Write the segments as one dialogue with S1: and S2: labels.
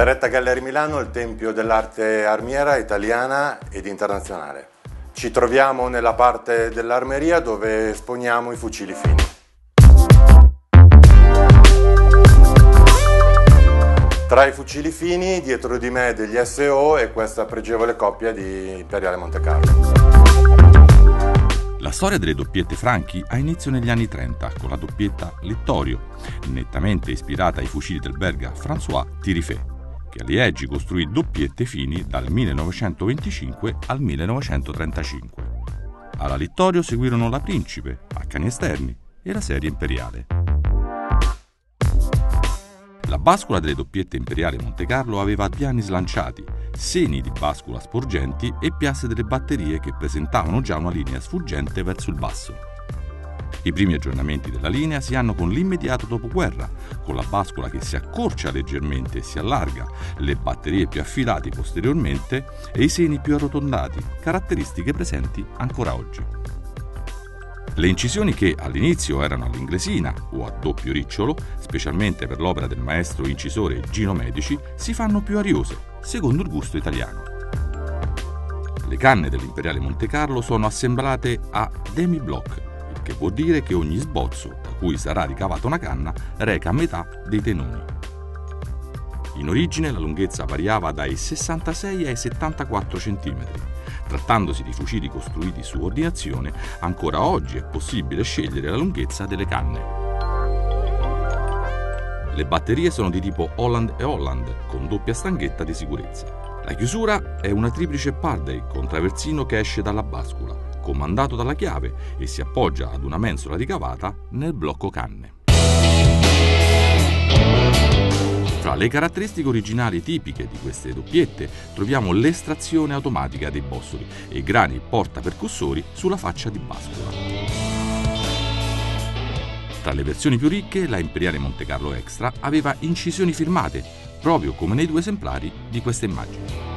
S1: Beretta Galleri Milano, il tempio dell'arte armiera italiana ed internazionale. Ci troviamo nella parte dell'armeria dove esponiamo i fucili fini. Tra i fucili fini, dietro di me degli SO e questa pregevole coppia di Imperiale Monte Carlo.
S2: La storia delle doppiette Franchi ha inizio negli anni 30 con la doppietta Littorio, nettamente ispirata ai fucili del belga François Tirifet, che a Liegi costruì doppiette fini dal 1925 al 1935. Alla Littorio seguirono la Principe, a cani esterni e la serie imperiale. La bascula delle doppiette imperiali Monte Carlo aveva piani slanciati, seni di bascula sporgenti e piastre delle batterie che presentavano già una linea sfuggente verso il basso. I primi aggiornamenti della linea si hanno con l'immediato dopoguerra, con la bascula che si accorcia leggermente e si allarga, le batterie più affilate posteriormente e i seni più arrotondati, caratteristiche presenti ancora oggi. Le incisioni che all'inizio erano all'inglesina o a doppio ricciolo, specialmente per l'opera del maestro incisore Gino Medici, si fanno più ariose, secondo il gusto italiano. Le canne dell'Imperiale Monte Carlo sono assemblate a demi-block, che vuol dire che ogni sbozzo da cui sarà ricavata una canna reca metà dei tenoni. In origine la lunghezza variava dai 66 ai 74 cm, Trattandosi di fucili costruiti su ordinazione, ancora oggi è possibile scegliere la lunghezza delle canne. Le batterie sono di tipo Holland e Holland, con doppia stanghetta di sicurezza. La chiusura è una triplice Pardey con traversino che esce dalla bascula, comandato dalla chiave e si appoggia ad una mensola ricavata nel blocco canne. Fra le caratteristiche originali tipiche di queste doppiette troviamo l'estrazione automatica dei bossoli e grani portapercussori sulla faccia di bascula. Tra le versioni più ricche, la Imperiale Monte Carlo Extra aveva incisioni firmate, proprio come nei due esemplari di queste immagini.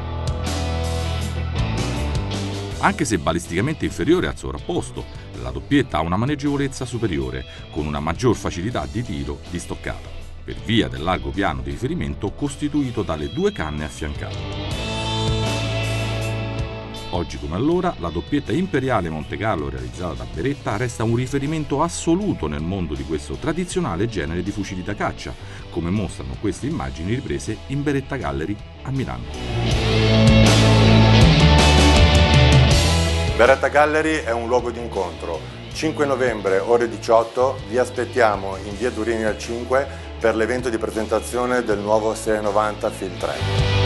S2: Anche se balisticamente inferiore al sovrapposto, la doppietta ha una maneggevolezza superiore, con una maggior facilità di tiro di stoccata per via del largo piano di riferimento costituito dalle due canne affiancate. Oggi come allora, la doppietta imperiale Monte Carlo realizzata da Beretta resta un riferimento assoluto nel mondo di questo tradizionale genere di fucili da caccia, come mostrano queste immagini riprese in Beretta Gallery a Milano.
S1: Beretta Gallery è un luogo di incontro. 5 novembre, ore 18, vi aspettiamo in via Durini al 5 per l'evento di presentazione del nuovo 690 Field 3.